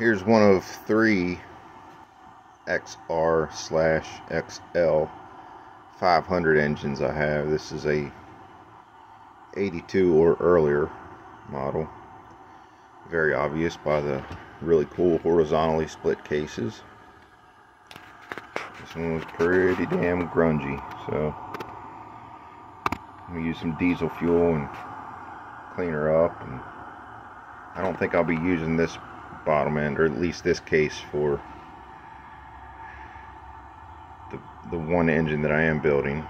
Here's one of three XR slash XL 500 engines I have. This is a 82 or earlier model. Very obvious by the really cool horizontally split cases. This one was pretty damn grungy, so I'm gonna use some diesel fuel and clean her up. And I don't think I'll be using this bottom end, or at least this case for the, the one engine that I am building.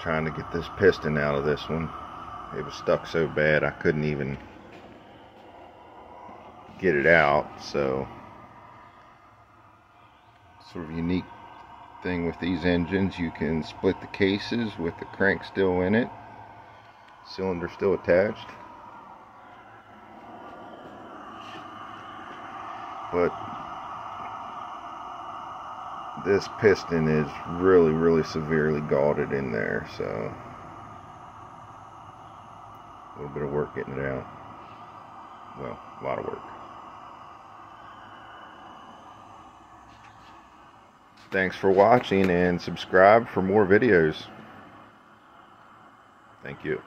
Trying to get this piston out of this one. It was stuck so bad I couldn't even get it out, so sort of unique thing with these engines you can split the cases with the crank still in it cylinder still attached. But this piston is really really severely gauted in there so a little bit of work getting it out. Well a lot of work. Thanks for watching and subscribe for more videos. Thank you